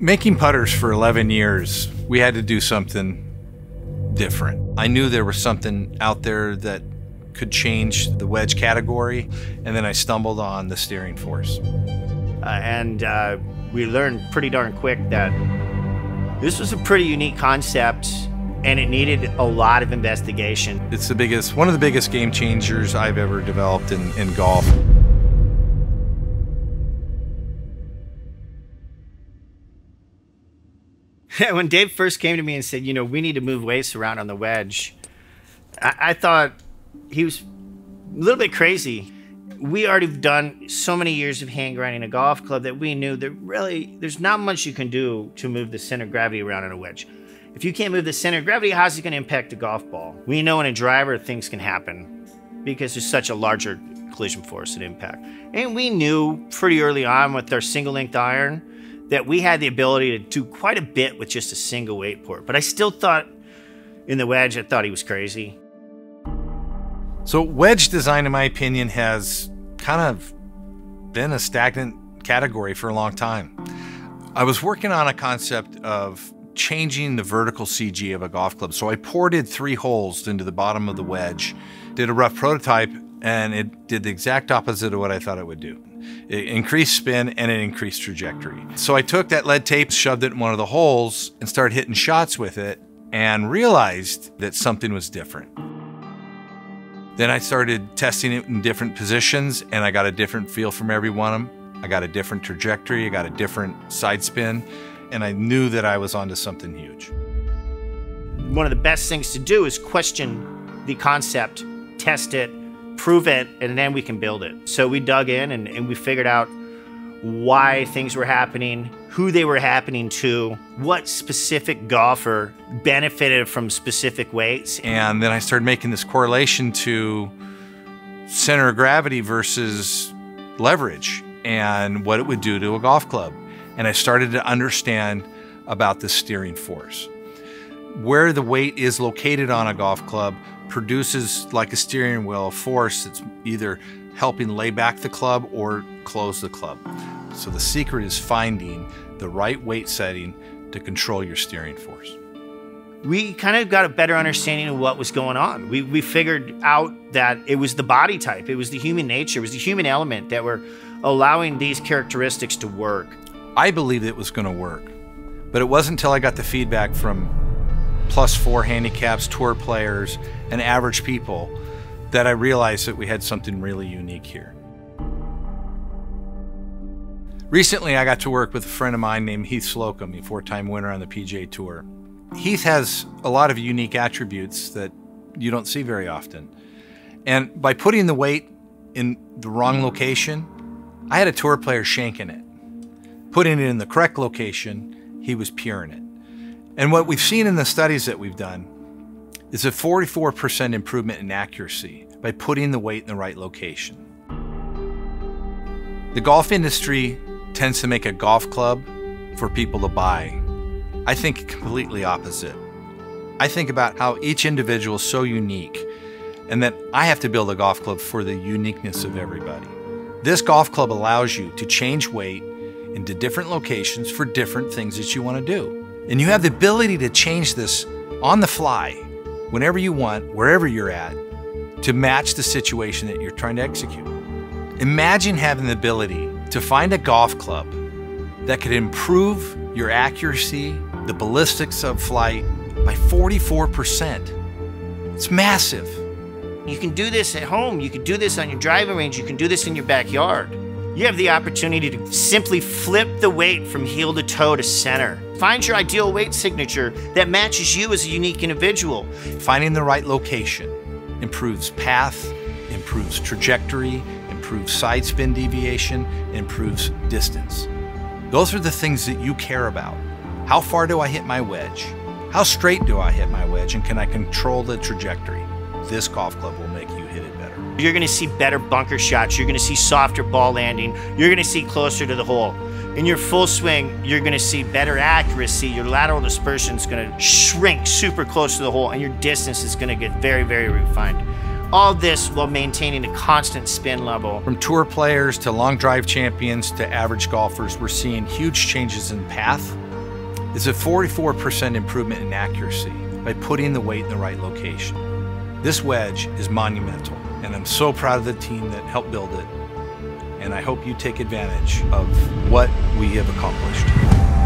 Making putters for 11 years, we had to do something different. I knew there was something out there that could change the wedge category, and then I stumbled on the steering force. Uh, and uh, we learned pretty darn quick that this was a pretty unique concept and it needed a lot of investigation. It's the biggest, one of the biggest game changers I've ever developed in, in golf. when Dave first came to me and said, you know, we need to move weights around on the wedge, I, I thought he was a little bit crazy. We already have done so many years of hand grinding a golf club that we knew that really there's not much you can do to move the center of gravity around on a wedge. If you can't move the center of gravity, how's it going to impact the golf ball? We know in a driver things can happen because there's such a larger collision force at impact. And we knew pretty early on with our single length iron that we had the ability to do quite a bit with just a single weight port. But I still thought in the wedge, I thought he was crazy. So, wedge design, in my opinion, has kind of been a stagnant category for a long time. I was working on a concept of changing the vertical CG of a golf club. So I ported three holes into the bottom of the wedge, did a rough prototype, and it did the exact opposite of what I thought it would do. It increased spin and it increased trajectory. So I took that lead tape, shoved it in one of the holes, and started hitting shots with it, and realized that something was different. Then I started testing it in different positions, and I got a different feel from every one of them. I got a different trajectory, I got a different side spin, and I knew that I was onto something huge. One of the best things to do is question the concept, test it, prove it, and then we can build it. So we dug in and, and we figured out why things were happening, who they were happening to, what specific golfer benefited from specific weights. And then I started making this correlation to center of gravity versus leverage and what it would do to a golf club. And I started to understand about the steering force. Where the weight is located on a golf club produces, like a steering wheel, a force that's either helping lay back the club or close the club. So the secret is finding the right weight setting to control your steering force. We kind of got a better understanding of what was going on. We, we figured out that it was the body type, it was the human nature, it was the human element that were allowing these characteristics to work. I believed it was going to work, but it wasn't until I got the feedback from plus four handicaps, tour players, and average people that I realized that we had something really unique here. Recently, I got to work with a friend of mine named Heath Slocum, a four time winner on the PGA Tour. Heath has a lot of unique attributes that you don't see very often. And by putting the weight in the wrong location, I had a tour player shanking it. Putting it in the correct location, he was puring it. And what we've seen in the studies that we've done is a 44% improvement in accuracy by putting the weight in the right location. The golf industry tends to make a golf club for people to buy. I think completely opposite. I think about how each individual is so unique and that I have to build a golf club for the uniqueness of everybody. This golf club allows you to change weight into different locations for different things that you want to do. And you have the ability to change this on the fly, whenever you want, wherever you're at, to match the situation that you're trying to execute. Imagine having the ability to find a golf club that could improve your accuracy, the ballistics of flight by 44%. It's massive. You can do this at home. You can do this on your driving range. You can do this in your backyard. You have the opportunity to simply flip the weight from heel to toe to center. Find your ideal weight signature that matches you as a unique individual. Finding the right location improves path, improves trajectory, improves side spin deviation, improves distance. Those are the things that you care about. How far do I hit my wedge? How straight do I hit my wedge? And can I control the trajectory? This golf club will make you hit it better. You're going to see better bunker shots. You're going to see softer ball landing. You're going to see closer to the hole. In your full swing, you're gonna see better accuracy. Your lateral dispersion is gonna shrink super close to the hole and your distance is gonna get very, very refined. All this while maintaining a constant spin level. From tour players to long drive champions to average golfers, we're seeing huge changes in path. It's a 44% improvement in accuracy by putting the weight in the right location. This wedge is monumental, and I'm so proud of the team that helped build it and I hope you take advantage of what we have accomplished.